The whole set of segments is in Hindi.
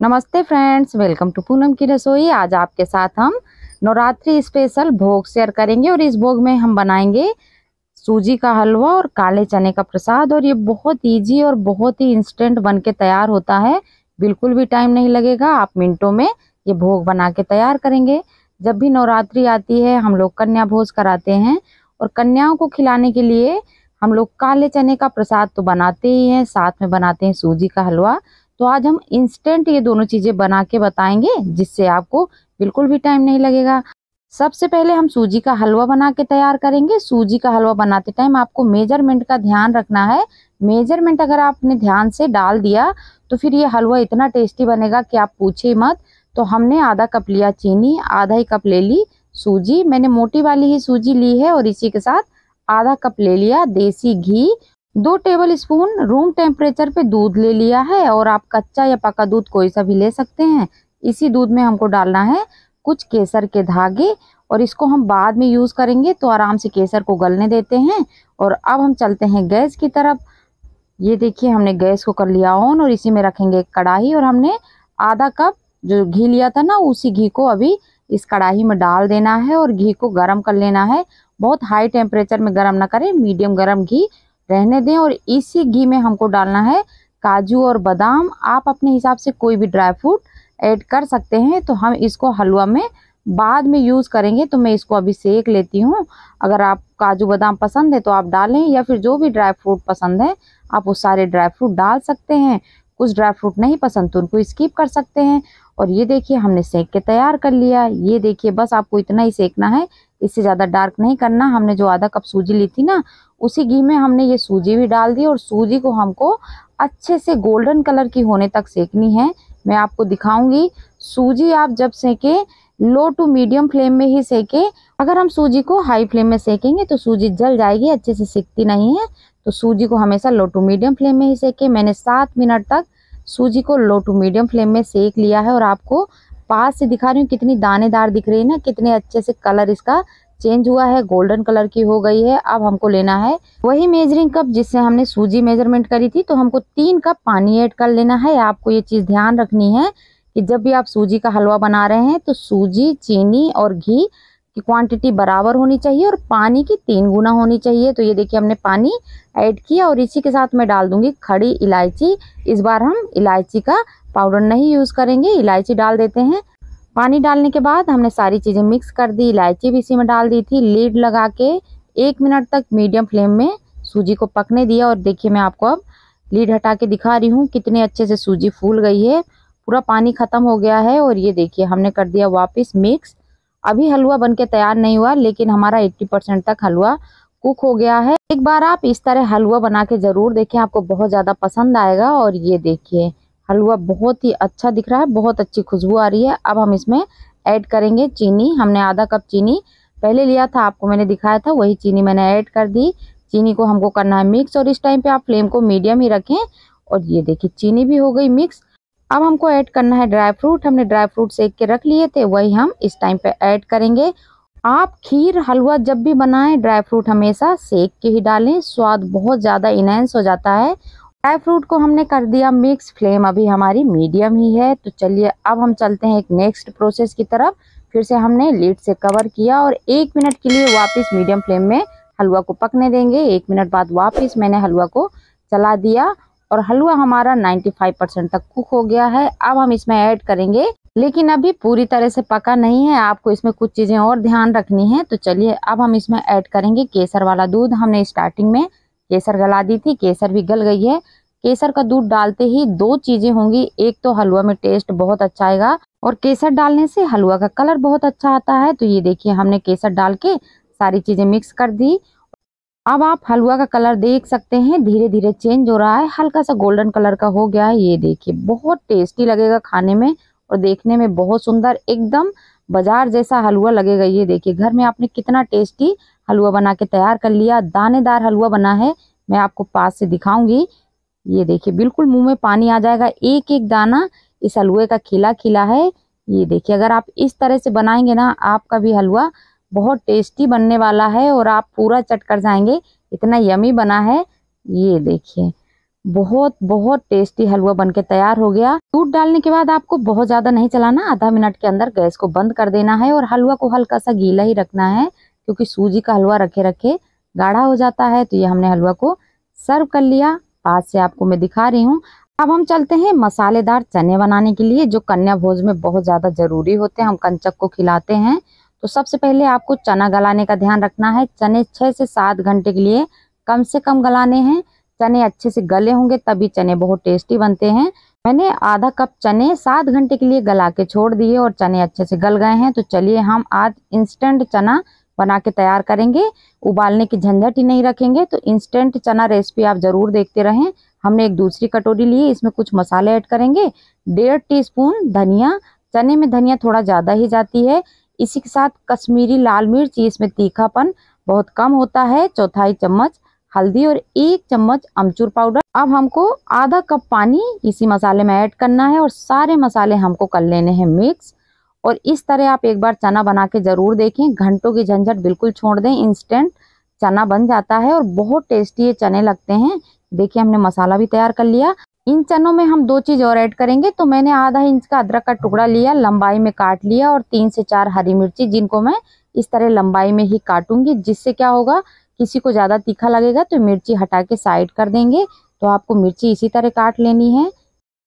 नमस्ते फ्रेंड्स, वेलकम टू पूनम की रसोई। आज आपके साथ हम नवरात्रि स्पेशल भोग शेयर करेंगे और इस भोग में हम बनाएँगे सूजी का हलवा और काले चने का प्रसाद और ये बहुत इजी और बहुत ही इंस्टेंट बन के तैयार होता है। बिल्कुल भी टाइम नहीं लगेगा, आप मिनटों में ये भोग बना के तैयार करेंगे। जब भी नवरात्रि आती है, हम लोग कन्या भोज कराते हैं और कन्याओं को खिलाने के लिए हम लोग काले चने का प्रसाद तो बनाते ही हैं, साथ में बनाते हैं सूजी का हलवा। तो आज हम इंस्टेंट ये दोनों चीज़ें बना के बताएँगे, जिससे आपको बिल्कुल भी टाइम नहीं लगेगा। सबसे पहले हम सूजी का हलवा बना के तैयार करेंगे। सूजी का हलवा बनाते टाइम आपको मेज़रमेंट का ध्यान रखना है। मेज़रमेंट अगर आपने ध्यान से डाल दिया तो फिर ये हलवा इतना टेस्टी बनेगा कि आप पूछे मत। तो हमने आधा कप लिया चीनी, आधा ही कप ले ली सूजी। मैंने मोटी वाली ही सूजी ली है और इसी के साथ आधा कप ले लिया देसी घी। दो टेबल स्पून रूम टेम्परेचर पे दूध ले लिया है और आप कच्चा या पका दूध कोई सा भी ले सकते हैं। इसी दूध में हमको डालना है कुछ केसर के धागे और इसको हम बाद में यूज़ करेंगे तो आराम से केसर को गलने देते हैं और अब हम चलते हैं गैस की तरफ़। ये देखिए हमने गैस को कर लिया ऑन और इसी में रखेंगे कढ़ाई और हमने आधा कप जो घी लिया था ना उसी घी को अभी इस कढ़ाई में डाल देना है और घी को गर्म कर लेना है। बहुत हाई टेम्परेचर में गर्म ना करें, मीडियम गर्म घी रहने दें और इसी घी में हमको डालना है काजू और बादाम। आप अपने हिसाब से कोई भी ड्राई फ्रूट ऐड कर सकते हैं तो हम इसको हलवा में बाद में यूज़ करेंगे। तो मैं इसको अभी सेक लेती हूँ। अगर आप काजू बादाम पसंद है तो आप डालें, या फिर जो भी ड्राई फ्रूट पसंद है, आप वो सारे ड्राई फ्रूट डाल सकते हैं। कुछ ड्राई फ्रूट नहीं पसंद तो उनको स्किप कर सकते हैं। और ये देखिए, हमने सेक के तैयार कर लिया। ये देखिए, बस आपको इतना ही सेकना है। इससे ज़्यादा डार्क नहीं करना। हमने जो आधा कप सूजी ली थी ना, उसी घी में हमने ये सूजी भी डाल दी और सूजी को हमको अच्छे से गोल्डन कलर की होने तक सेकनी है। मैं आपको दिखाऊँगी। सूजी आप जब सेके लो टू मीडियम फ्लेम में ही सेके। अगर हम सूजी को हाई फ्लेम में सेकेंगे तो सूजी जल जाएगी, अच्छे से सिकती नहीं है। तो सूजी को हमेशा लो टू मीडियम फ्लेम में ही सेके। मैंने सात मिनट तक सूजी को लो टू मीडियम फ्लेम में सेक लिया है और आपको पास से दिखा रही हूँ कितनी दानेदार दिख रही है ना, कितने अच्छे से कलर इसका चेंज हुआ है, गोल्डन कलर की हो गई है। अब हमको लेना है वही मेजरिंग कप जिससे हमने सूजी मेज़रमेंट करी थी। तो हमको तीन कप पानी ऐड कर लेना है। आपको ये चीज़ ध्यान रखनी है कि जब भी आप सूजी का हलवा बना रहे हैं तो सूजी, चीनी और घी की क्वांटिटी बराबर होनी चाहिए और पानी की तीन गुना होनी चाहिए। तो ये देखिए, हमने पानी ऐड किया और इसी के साथ मैं डाल दूँगी खड़ी इलायची। इस बार हम इलायची का पाउडर नहीं यूज़ करेंगे, इलायची डाल देते हैं। पानी डालने के बाद हमने सारी चीज़ें मिक्स कर दी। इलायची भी इसी में डाल दी थी लीड लगा के एक मिनट तक मीडियम फ्लेम में सूजी को पकने दिया और देखिए, मैं आपको अब लीड हटा के दिखा रही हूँ कितने अच्छे से सूजी फूल गई है। पूरा पानी ख़त्म हो गया है और ये देखिए, हमने कर दिया वापस मिक्स अभी हलवा बन के तैयार नहीं हुआ, लेकिन हमारा एट्टी परसेंट तक हलवा कुक हो गया है। एक बार आप इस तरह हलवा बना के ज़रूर देखें, आपको बहुत ज़्यादा पसंद आएगा। और ये देखिए, हलवा बहुत ही अच्छा दिख रहा है, बहुत अच्छी खुशबू आ रही है। अब हम इसमें ऐड करेंगे चीनी। हमने आधा कप चीनी पहले लिया था, आपको मैंने दिखाया था, वही चीनी मैंने ऐड कर दी। चीनी को हमको करना है मिक्स और इस टाइम पे आप फ्लेम को मीडियम ही रखें। और ये देखिए, चीनी भी हो गई मिक्स अब हमको ऐड करना है ड्राई फ्रूट। हमने ड्राई फ्रूट सेक के रख लिए थे, वही हम इस टाइम पे ऐड करेंगे। आप खीर, हलवा जब भी बनाएँ, ड्राई फ्रूट हमेशा सेक के ही डालें। स्वाद बहुत ज़्यादा इनहेंस हो जाता है। ड्राई फ्रूट को हमने कर दिया मिक्स फ्लेम अभी हमारी मीडियम ही है। तो चलिए, अब हम चलते हैं एक नेक्स्ट प्रोसेस की तरफ़। फिर से हमने लीड से कवर किया और एक मिनट के लिए वापस मीडियम फ्लेम में हलवा को पकने देंगे। एक मिनट बाद वापस मैंने हलवा को चला दिया। और हलवा हमारा 95 परसेंट तक कुक हो गया है। अब हम इसमें ऐड करेंगे। लेकिन अभी पूरी तरह से पका नहीं है। आपको इसमें कुछ चीज़ें और ध्यान रखनी है। तो चलिए, अब हम इसमें ऐड करेंगे केसर वाला दूध। हमने स्टार्टिंग में केसर गला दी थी। केसर भी गल गई है। केसर का दूध डालते ही दो चीज़ें होंगी। एक तो हलवा में टेस्ट बहुत अच्छा आएगा और केसर डालने से हलवा का कलर बहुत अच्छा आता है। तो ये देखिए, हमने केसर डाल के सारी चीज़ें मिक्स कर दी। अब आप हलवा का कलर देख सकते हैं। धीरे धीरे चेंज हो रहा है। हल्का सा गोल्डन कलर का हो गया है। ये देखिए, बहुत टेस्टी लगेगा खाने में और देखने में बहुत सुंदर, एकदम बाज़ार जैसा हलवा लगेगा। ये देखिए, घर में आपने कितना टेस्टी हलवा बना के तैयार कर लिया। दानेदार हलवा बना है। मैं आपको पास से दिखाऊँगी। ये देखिए, बिल्कुल मुँह में पानी आ जाएगा। एक एक दाना इस हलवे का खिला खिला है। ये देखिए, अगर आप इस तरह से बनाएँगे ना, आपका भी हलवा बहुत टेस्टी बनने वाला है और आप पूरा चट कर जाएँगे। इतना यमी बना है। ये देखिए, बहुत बहुत टेस्टी हलवा बनके तैयार हो गया। दूध डालने के बाद आपको बहुत ज़्यादा नहीं चलाना, आधा मिनट के अंदर गैस को बंद कर देना है और हलवा को हल्का सा गीला ही रखना है, क्योंकि सूजी का हलवा रखे रखे गाढ़ा हो जाता है तो ये हमने हलवा को सर्व कर लिया। पास से आपको मैं दिखा रही हूँ। अब हम चलते हैं मसालेदार चने बनाने के लिए, जो कन्या भोज में बहुत ज़्यादा ज़रूरी होते हैं। हम कंचक को खिलाते हैं। तो सबसे पहले आपको चना गलाने का ध्यान रखना है। चने छः से सात घंटे के लिए कम से कम गलाने हैं। चने अच्छे से गले होंगे तभी चने बहुत टेस्टी बनते हैं। मैंने आधा कप चने सात घंटे के लिए गला के छोड़ दिए और चने अच्छे से गल गए हैं। तो चलिए हम आज इंस्टेंट चना बना के तैयार करेंगे। उबालने की झंझट ही नहीं रखेंगे। तो इंस्टेंट चना रेसिपी आप ज़रूर देखते रहें। हमने एक दूसरी कटोरी ली इसमें कुछ मसाले ऐड करेंगे। डेढ़ टी धनिया। चने में धनिया थोड़ा ज़्यादा ही जाती है। इसी के साथ कश्मीरी लाल मिर्च इसमें तीखापन बहुत कम होता है। चौथाई चम्मच हल्दी और एक चम्मच अमचूर पाउडर। अब हमको आधा कप पानी इसी मसाले में ऐड करना है और सारे मसाले हमको कर लेने हैं मिक्स। और इस तरह आप एक बार चना बना के ज़रूर देखें। घंटों की झंझट बिल्कुल छोड़ दें इंस्टेंट चना बन जाता है और बहुत टेस्टी ये चने लगते हैं। देखिए हमने मसाला भी तैयार कर लिया। इन चनों में हम दो चीज़ और ऐड करेंगे। तो मैंने आधा इंच का अदरक का टुकड़ा लिया, लंबाई में काट लिया और तीन से चार हरी मिर्ची जिनको मैं इस तरह लंबाई में ही काटूँगी, जिससे क्या होगा, किसी को ज़्यादा तीखा लगेगा तो मिर्ची हटा के साइड कर देंगे। तो आपको मिर्ची इसी तरह काट लेनी है।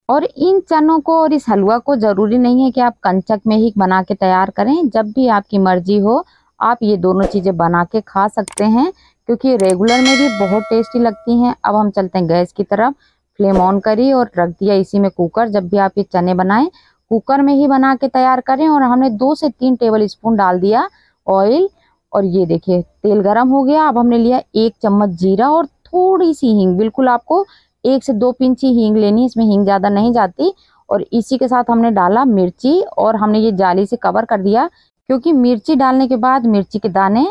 और इन चनों को और इस हलवा को ज़रूरी नहीं है कि आप कंचक में ही बना के तैयार करें। जब भी आपकी मर्ज़ी हो, आप ये दोनों चीज़ें बना के खा सकते हैं, क्योंकि रेगुलर में भी बहुत टेस्टी लगती हैं। अब हम चलते हैं गैस की तरफ़। फ्लेम ऑन करी और रख दिया इसी में कुकर। जब भी आप ये चने बनाएँ, कुकर में ही बना के तैयार करें और हमने दो से तीन टेबल स्पून डाल दिया ऑयल और ये देखिए, तेल गरम हो गया। अब हमने लिया एक चम्मच जीरा और थोड़ी सी हींग। बिल्कुल आपको एक से दो पिंच ही हींग लेनी इसमें हींग ज़्यादा नहीं जाती। और इसी के साथ हमने डाला मिर्ची और हमने ये जाली से कवर कर दिया, क्योंकि मिर्ची डालने के बाद मिर्ची के दाने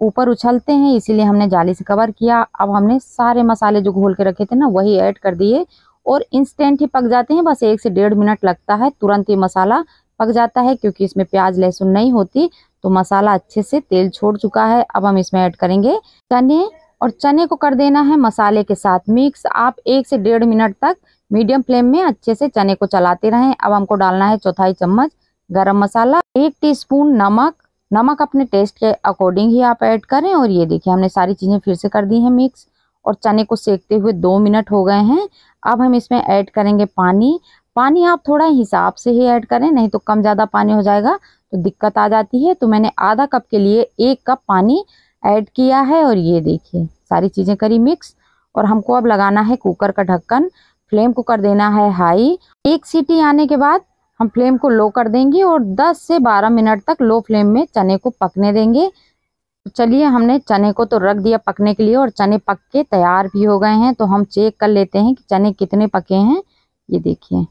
ऊपर उछलते हैं, इसीलिए हमने जाली से कवर किया। अब हमने सारे मसाले जो घोल के रखे थे ना, वही ऐड कर दिए और इंस्टेंट ही पक जाते हैं। बस एक से डेढ़ मिनट लगता है, तुरंत ही मसाला पक जाता है, क्योंकि इसमें प्याज, लहसुन नहीं होती तो मसाला अच्छे से तेल छोड़ चुका है। अब हम इसमें ऐड करेंगे चने और चने को कर देना है मसाले के साथ मिक्स। आप एक से डेढ़ मिनट तक मीडियम फ्लेम में अच्छे से चने को चलाते रहें। अब हमको डालना है चौथाई चम्मच गरम मसाला, एक टीस्पून नमक नमक अपने टेस्ट के अकॉर्डिंग ही आप ऐड करें और ये देखिए, हमने सारी चीज़ें फिर से कर दी हैं मिक्स और चने को सेकते हुए दो मिनट हो गए हैं। अब हम इसमें ऐड करेंगे पानी। पानी आप थोड़ा हिसाब से ही ऐड करें, नहीं तो कम ज़्यादा पानी हो जाएगा। तो दिक्कत आ जाती है तो मैंने आधा कप के लिए एक कप पानी ऐड किया है और ये देखिए, सारी चीज़ें करी मिक्स और हमको अब लगाना है कुकर का ढक्कन। फ्लेम को कर देना है हाई एक सीटी आने के बाद हम फ्लेम को लो कर देंगे और 10 से 12 मिनट तक लो फ्लेम में चने को पकने देंगे। चलिए हमने चने को तो रख दिया पकने के लिए और चने पक के तैयार भी हो गए हैं। तो हम चेक कर लेते हैं कि चने कितने पके हैं। ये देखिए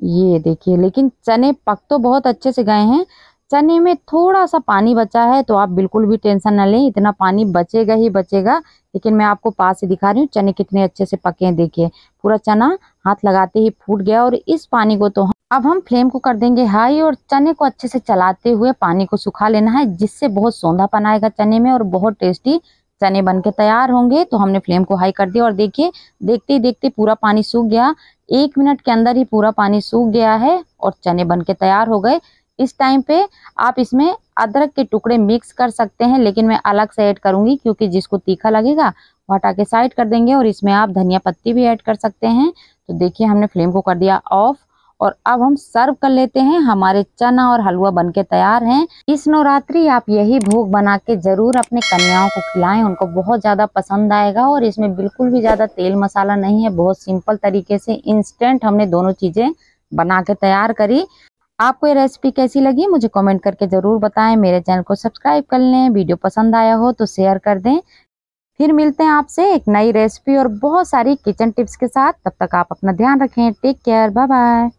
ये देखिए, लेकिन चने पक तो बहुत अच्छे से गए हैं। चने में थोड़ा सा पानी बचा है तो आप बिल्कुल भी टेंशन ना लें, इतना पानी बचेगा ही बचेगा। लेकिन मैं आपको पास से दिखा रही हूँ, चने कितने अच्छे से पके हैं। देखिए, पूरा चना हाथ लगाते ही फूट गया और इस पानी को तो अब हम फ्लेम को कर देंगे हाई और चने को अच्छे से चलाते हुए पानी को सुखा लेना है, जिससे बहुत सौंधापन आएगा चने में और बहुत टेस्टी चने बन के तैयार होंगे। तो हमने फ्लेम को हाई कर दिया और देखिए, देखते ही देखते पूरा पानी सूख गया। एक मिनट के अंदर ही पूरा पानी सूख गया है और चने बन के तैयार हो गए। इस टाइम पे आप इसमें अदरक के टुकड़े मिक्स कर सकते हैं, लेकिन मैं अलग से ऐड करूँगी क्योंकि जिसको तीखा लगेगा, वो हटा के साइड कर देंगे और इसमें आप धनिया पत्ती भी ऐड कर सकते हैं। तो देखिए, हमने फ्लेम को कर दिया ऑफ़। और अब हम सर्व कर लेते हैं। हमारे चना और हलवा बनके तैयार हैं। इस नवरात्रि आप यही भोग बना के ज़रूर अपने कन्याओं को खिलाएँ। उनको बहुत ज़्यादा पसंद आएगा और इसमें बिल्कुल भी ज़्यादा तेल मसाला नहीं है। बहुत सिंपल तरीके से इंस्टेंट हमने दोनों चीज़ें बना के तैयार करी। आपको ये रेसिपी कैसी लगी मुझे कमेंट करके ज़रूर बताएँ। मेरे चैनल को सब्सक्राइब कर लें। वीडियो पसंद आया हो तो शेयर कर दें। फिर मिलते हैं आपसे एक नई रेसिपी और बहुत सारी किचन टिप्स के साथ। तब तक आप अपना ध्यान रखें। Take care. Bye bye